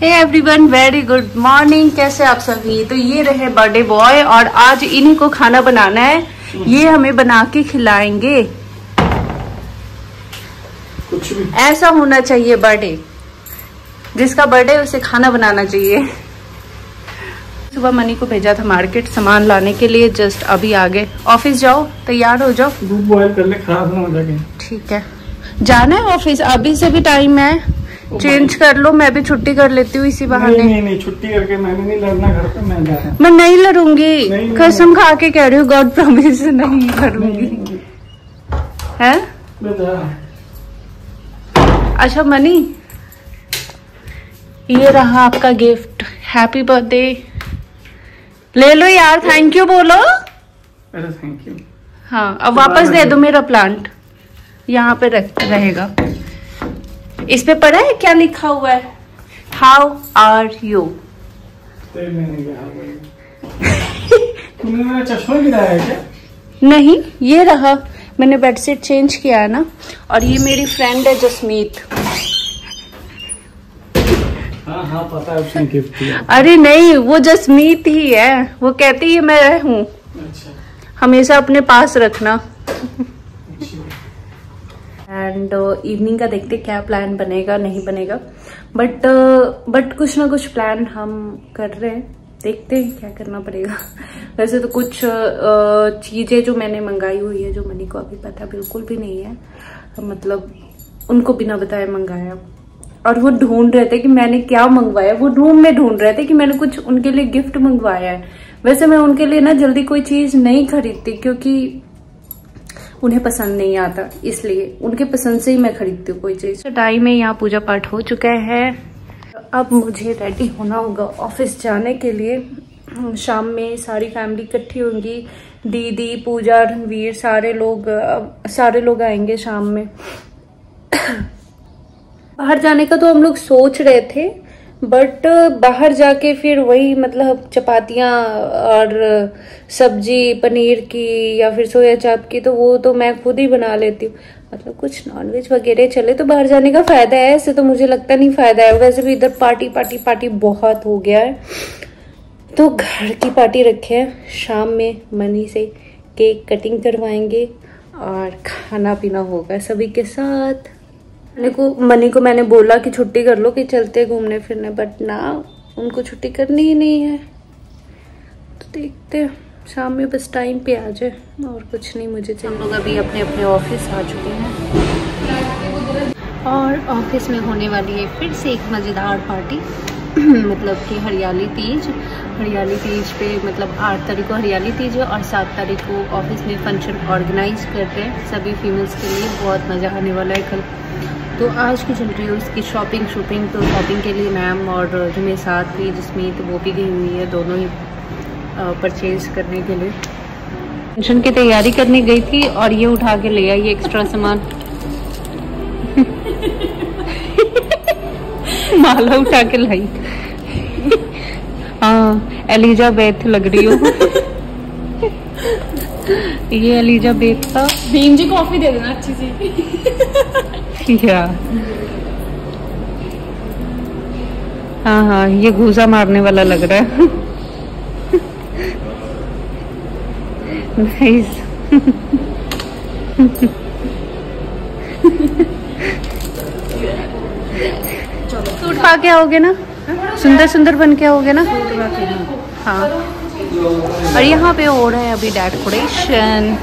Hey everyone very good morning कैसे आप सभी? तो ये रहे बर्थडे बॉय और आज इन्हीं को खाना बनाना है। ये हमें बना के खिलाएँगे। कुछ भी। ऐसा होना चाहिए बर्थडे जिसका बर्थडे उसे खाना बनाना चाहिए। सुबह मनी को भेजा था मार्केट सामान लाने के लिए। जस्ट अभी आगे। ऑफ़िस जाओ तैयार हो जाओ। दूध बॉयल कर ले खराब ना हो जाए ठीक है। जाना है ऑफ़िस अभी से भी टाइम है। चेंज कर लो मैं भी छुट्टी कर लेती हूँ इसी बहाने। नहीं नहीं छुट्टी करके मैंने नहीं लड़ना घर पे मैं जा रहा मैं नहीं लड़ूँगी। कसम खा के कह रही हूँ गॉड प्रॉमिस नहीं करूँगी। है? अच्छा मनी ये रहा आपका गिफ्ट हैप्पी बर्थडे ले लो यार थैंक यू बोलो। अरे थैंक यू हाँ अब वापस दे दो मेरा प्लांट यहाँ पे रहेगा। इस पे पढ़ा है? क्या लिखा हुआ है? हाउ आर यू नहीं तुमने मेरा चश्मा गिराया है क्या? नहीं ये रहा। मैंने बेडशीट चेंज किया है ना और ये मेरी फ्रेंड है जसमीत। हाँ हाँ पता है गिफ्ट दिया। अरे नहीं वो जसमीत ही है। वो कहती है मैं हूँ। अच्छा। हमेशा अपने पास रखना। एंड इवनिंग का देखते क्या प्लान बनेगा नहीं बनेगा। बट बट कुछ ना कुछ प्लान हम कर रहे हैं। देखते हैं क्या करना पड़ेगा। वैसे तो कुछ uh, चीज़ें जो मैंने मंगाई हुई है जो मनी को अभी पता बिल्कुल भी नहीं है। मतलब उनको बिना बताए मंगाया। और वो ढूंढ रहे थे कि मैंने क्या मंगवाया। वो रूम में ढूंढ रहे थे कि मैंने कुछ उनके लिए गिफ्ट मंगवाया है। वैसे मैं उनके लिए ना जल्दी कोई चीज़ नहीं खरीदती क्योंकि उन्हें पसंद नहीं आता, इसलिए उनके पसंद से ही मैं खरीदती हूँ कोई चीज़। टाइम में यहाँ पूजा पाठ हो चुका है। अब मुझे रेडी होना होगा ऑफ़िस जाने के लिए। शाम में सारी फैमिली इकट्ठी होंगी। दीदी, पूजा, रणवीर, सारे लोग सारे लोग आएँगे शाम में। बाहर जाने का तो हम लोग सोच रहे थे बट बाहर जाके फिर वही मतलब चपातियाँ और सब्ज़ी पनीर की या फिर सोया चाप की तो वो तो मैं खुद ही बना लेती हूँ। मतलब कुछ नॉनवेज वगैरह चले तो बाहर जाने का फ़ायदा है, ऐसे तो मुझे लगता नहीं फ़ायदा है। वैसे भी इधर पार्टी पार्टी पार्टी बहुत हो गया है। तो घर की पार्टी रखे हैं, शाम में मनी से केक कटिंग करवाएँगे और खाना पीना होगा सभी के साथ। मनी को मनी को मैंने बोला कि छुट्टी कर लो कि चलते घूमने फिरने बट ना, उनको छुट्टी करनी ही नहीं है। तो देखते शाम में बस टाइम पे आ जाए, और कुछ नहीं, मुझे चाहिए। हम लोग अभी अपने अपने ऑफ़िस आ चुके हैं। और ऑफ़िस में होने वाली है फिर से एक मज़ेदार पार्टी मतलब कि हरियाली तीज हरियाली तीज पे मतलब आठ तारीख को हरियाली तीज है और सात तारीख को ऑफ़िस में फ़ंक्शन ऑर्गेनाइज कर रहे हैं। सभी फीमेल्स के लिए बहुत मज़ा आने वाला है कल। तो आज की चल रही है उसकी शॉपिंग शॉपिंग तो शॉपिंग के लिए मैम और जो मेरे साथ थी जिसमें तो वो भी गई हुई है, दोनों ही परचेज करने के लिए। फ़ंक्शन की तैयारी करने गई थी और ये उठा के ले आई एक्स्ट्रा सामान। माला उठा के लाई। हाँ एलिजाबेथ लग रही हो। ये एलिजाबेथ का। भीम जी कॉफ़ी दे देना अच्छी सी। या। हाँ हाँ ये घूसा मारने वाला लग रहा है। सूट पा के आओगे ना? सुंदर सुंदर बन के आओगे ना? हाँ। और यहाँ पे हो रहा है अभी डेकोरेशन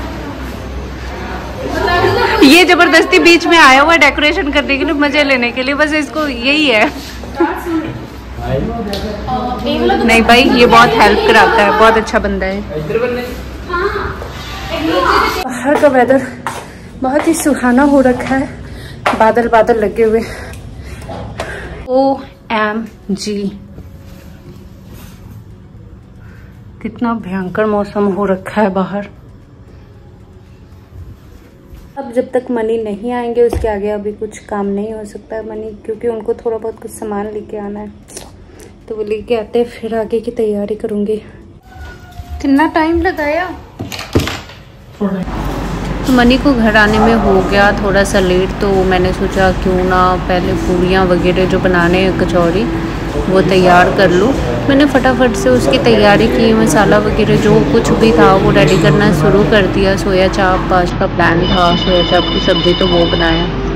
ये ज़बरदस्ती बीच में आया हुआ है डेकोरेशन करने के लिए मज़े लेने के लिए बस इसको यही है। नहीं भाई ये बहुत हेल्प कराता है बहुत अच्छा बंदा है। बाहर का वेदर बहुत ही सुहाना हो रखा है बादल बादल लगे हुए। ओ एम जी कितना भयंकर मौसम हो रखा है बाहर। अब जब तक मनी नहीं आएँगे, उसके आगे अभी कुछ काम नहीं हो सकता है मनी, क्योंकि उनको थोड़ा बहुत कुछ सामान लेके आना है। तो वो लेके आते हैं, फिर आगे की तैयारी करूँगी। कितना टाइम लगाया? मनी को घर आने में हो गया थोड़ा सा लेट तो मैंने सोचा क्यों ना पहले पूड़ियाँ वगैरह जो बनाने हैं, कचौड़ी, वो तैयार कर लूँ। मैंने फटाफट से उसकी तैयारी की, मसाला वगैरह जो कुछ भी था वो रेडी करना शुरू कर दिया। सोया चाप, आज का प्लान था, सोया चाप की सब्ज़ी तो वो बनाया।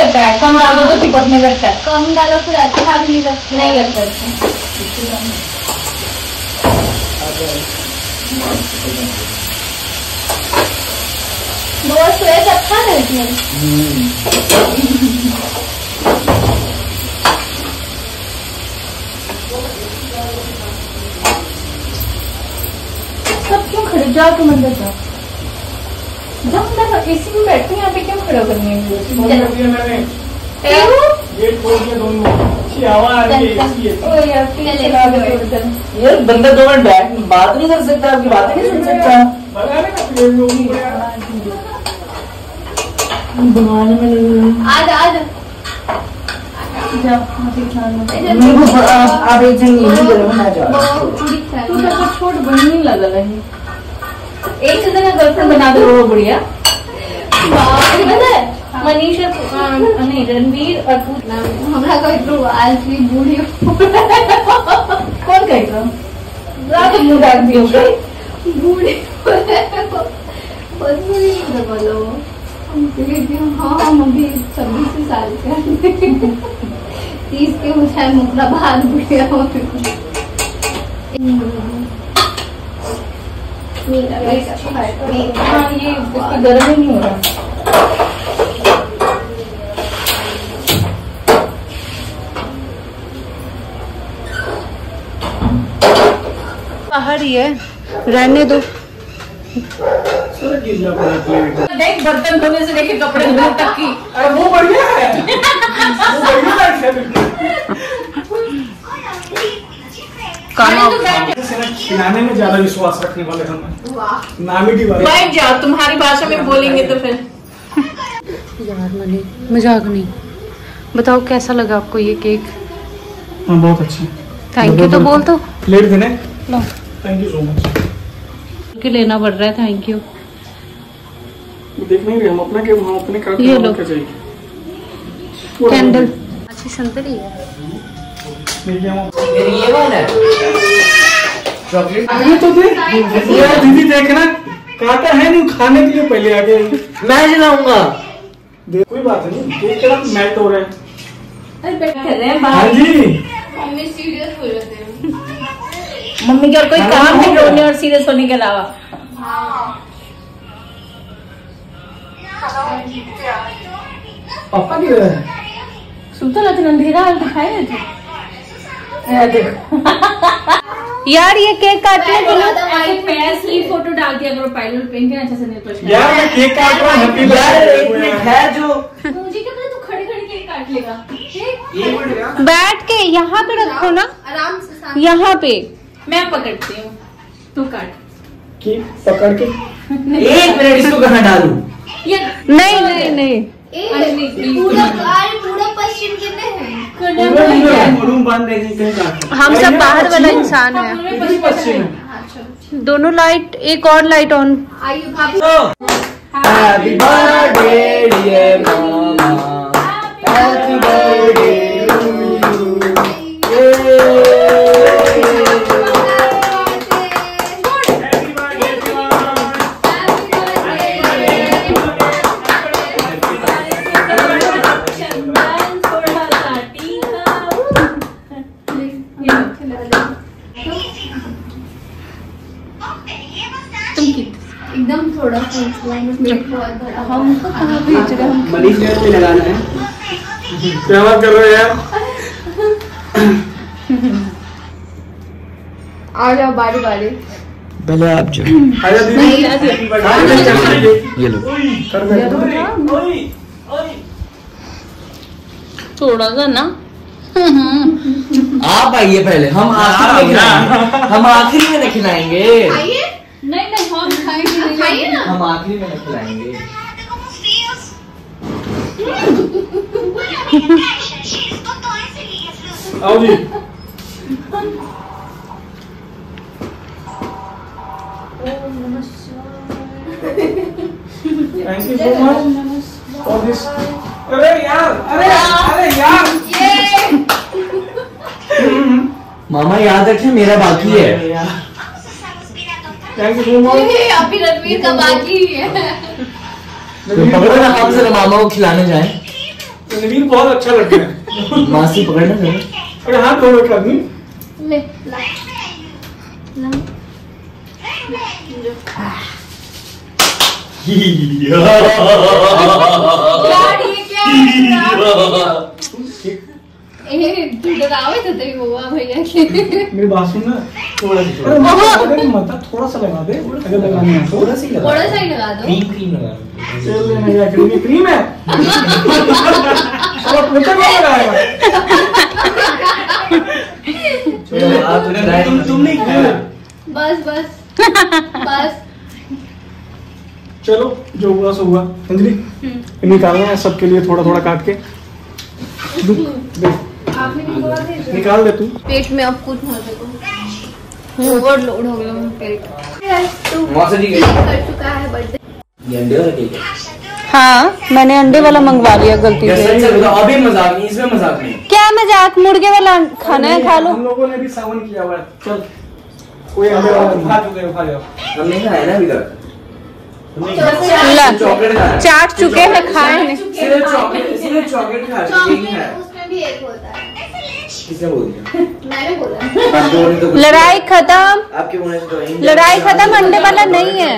लगता है कम डालो तो चिपकने लगता है। कम डालो फिर अच्छा भी नहीं लगता नहीं लगता बहुत सब खा रहे थे सब क्यों खड़े जाओ तुम अंदर जाओ? जाओ अंदर एसी में बैठते हैं यहाँ पे क्यों खड़ा करनी है? फ़ोन कर दिया मैंने। गेट खोल के दोनों। हवा आ रही इसकी है। ओ यार बंदा दो मिनट बैठ बात नहीं कर सकता आपकी बातें नहीं सुन सकता। आज आज आप एक जन यही करो ना जाओ। तू तो छोड़ बनने लगा है एक से तेरा गर्लफ्रेंड बना दो वो बढ़िया। मनीषा नहीं रणवीर और हमरा कोई तो आज भी बूढ़ी कौन कहेगा? रात को मुँह डाल दियो बूढ़ी बहुत बुरी है बोलो। हम कहे कि हाँ हम अभी छब्बीस साल के तीस के हो मुकला बाहर बुढ़िया हो हाँ ये गर्म ही नहीं हो रहा बाहर ही है। रहने दो। देख बर्तन धोने से लेके कपड़े धोने तक की। अरे वो बढ़िया है। वो बढ़िया है बिल्कुल खाना से ना खिलाने में ज़्यादा विश्वास रखने वाले हम नामिडी वाले बैठ जाओ तुम्हारी भाषा में बोलेंगे तो फिर। यार मनी मज़ाक नहीं। बताओ कैसा लगा आपको ये केक? हाँ बहुत अच्छे। थैंक यू तो बोल दो प्लेट देने? थैंक यू सो मच के लेना पड़ रहा है थैंक यू देख नहीं रहे हम अपना के वहाँ अपने का ये लो। कैंडल अच्छी संतरी है। ये है? चॉकलेट तो दे। यार दीदी देखना काटा है नहीं खाने के लिए पहले आगे मैं चलाऊँगा दे कोई बात नहीं केक का मेल्ट हो रहा है। अरे बैठ कर रहे हैं हाँ जी। मम्मी सीरियस हो जाते हैं। मम्मी के और कोई काम है रोने और सीरियस होने के अलावा। पापा की है। सुतल अंधेरा दिखाई देते यार ये केक काटने के लिए फ़ोटो डाल दिया करो पायलट पहन के अच्छा से नहीं तो यार मैं केक काट रहा हूँ हैप्पी यार एक मिनट है। जो मुझे क्या पता तू खड़े खड़े केक काट लेगा। बैठ के यहाँ पे रखो ना। आराम से यहाँ पे। मैं पकड़ती हूँ। तू काट। केक पकड़ के? एक मिनट इसको कहाँ डालू? नहीं नहीं नहीं। हैं। हम सब बाहर वाला इंसान है। हाँ। चलो दोनों लाइट एक और लाइट ऑन हमको कहाँ भेज रहे मनीष ने लगाना है क्या बात कर रहे हो यार आ जाओ बारी बारी पहले आप जो ये लो थोड़ा सा ना। आप आइए पहले हम आखिरी में खिलाएँगे हम आखिरी में खिलाएँगे आइए नहीं नहीं हम खाएँगे नहीं खाइए ना हम आखिरी में खिलाएँगे आओ जी। Thank you so much for this अरे यार अरे अरे यार। मामा याद रखें मेरा बाकी है। Thank you so much Ranveer का बाकी है तो पकड़ो ना हम जरा मामा को खिलाने जाए। रणवीर बहुत अच्छा लग रहा है। मासी पकड़ना जरा अरे हाथ धो एक आदमी। ले ला। यार ये क्या है डरावे तो तेरी बुआ भैया के। मेरी बात सुन ना। थोड़ा सा मत थोड़ा सा लगा दे अगर लगानी है तो थोड़ा सा लगा थोड़ा सा लगा दो क्रीम क्रीम लगा तेल लेने गया क्रीम क्रीम है साला पुलिस को लगाएगा चलो तुम तुम बस बस बस चलो जो हुआ सो हुआ। अंजलि निकालना है सबके लिए थोड़ा थोड़ा काट के। निकाल दे तू। पेट में अब कुछ ना देखो ओवरलोड हो गया पेट। तू कर चुका है बर्थडे ये अंडे वाला केक मैंने अंडे वाला मंगवा लिया गलती से। बताओ अभी मज़ाक नहीं इसमें मज़ाक नहीं। क्या मज़ाक? मुर्गे वाला खाना है खा लो। हम लोगों ने भी सावन किया हुआ है। चल कोई अंडे वाला खा चुके हो खा जाओ हम नहीं खाए ना अभी तक। खाया चाट चुके हैं खाए चॉकलेट चॉकलेट खा चुके चॉकलेट उसमें भी एक होता है। किसने बोल दिया। मैंने बोला। आपके बोलने तो लड़ाई खत्म। लड़ाई खत्म, अंडे वाला नहीं है।